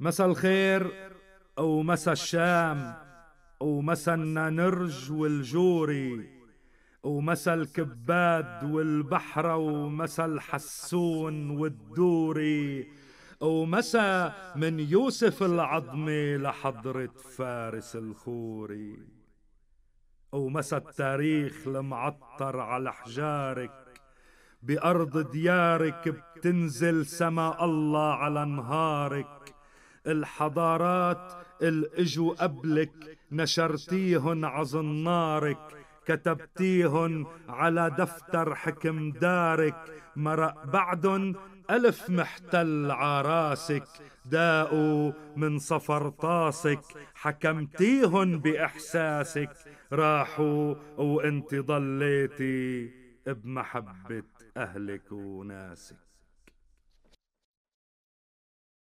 مسا الخير أو مسا الشام أو مسا النرج والجوري ومسا الكباد والبحرة ومسا الحسون والدوري ومسا من يوسف العظمي لحضرة فارس الخوري ومسا التاريخ المعطر على حجارك بأرض ديارك بتنزل سما الله على نهارك الحضارات الإجوا قبلك نشرتيهن عظنارك كتبتيهن على دفتر حكم دارك. مرق بعدن ألف محتل عراسك داقوا من صفر طاسك. حكمتيهن بإحساسك راحوا وإنت ضليتي بمحبة أهلك وناسك.